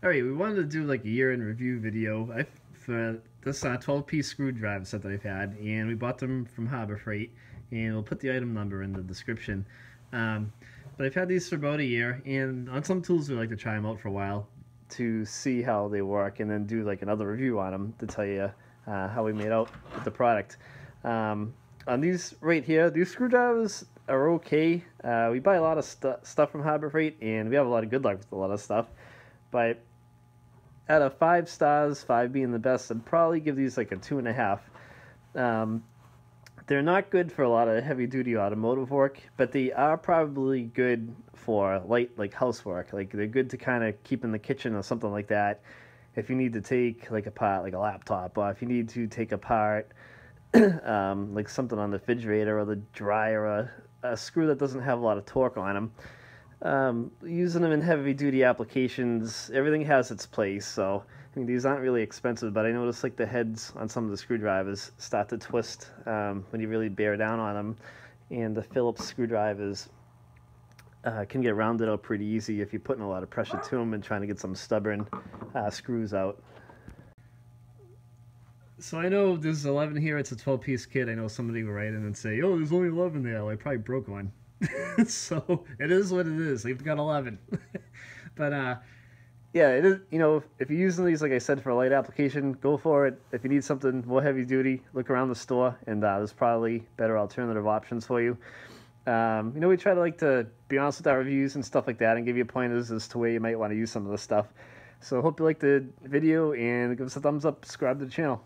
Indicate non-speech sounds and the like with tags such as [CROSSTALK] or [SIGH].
All right, we wanted to do like a year in review video I, for this uh, 12 piece screwdriver set that I've had, and we bought them from Harbor Freight, and we'll put the item number in the description. Um, but I've had these for about a year, and on some tools we like to try them out for a while to see how they work, and then do like another review on them to tell you uh, how we made out with the product. Um, on these right here, these screwdrivers are okay. Uh, we buy a lot of stu stuff from Harbor Freight, and we have a lot of good luck with a lot of stuff. But out of five stars, five being the best, I'd probably give these like a two and a half. Um, they're not good for a lot of heavy duty automotive work, but they are probably good for light like housework. Like they're good to kind of keep in the kitchen or something like that. If you need to take like apart like a laptop, or if you need to take apart [CLEARS THROAT] um, like something on the refrigerator or the dryer, or a, a screw that doesn't have a lot of torque on them um, using them in heavy duty applications, everything has its place. So I mean, these aren't really expensive, but I notice like the heads on some of the screwdrivers start to twist um, when you really bear down on them, and the Phillips screwdrivers uh, can get rounded out pretty easy if you're putting a lot of pressure to them and trying to get some stubborn uh, screws out. So I know there's 11 here. It's a 12 piece kit. I know somebody will write in and say, "Oh, there's only 11 there." Well, I probably broke one. [LAUGHS] so it is what it is. We've got 11. [LAUGHS] but uh, yeah, it is. You know, if you're using these, like I said, for a light application, go for it. If you need something more heavy duty, look around the store, and uh, there's probably better alternative options for you. Um, you know, we try to like to be honest with our reviews and stuff like that, and give you pointers as to where you might want to use some of this stuff. So, hope you liked the video and give us a thumbs up, subscribe to the channel.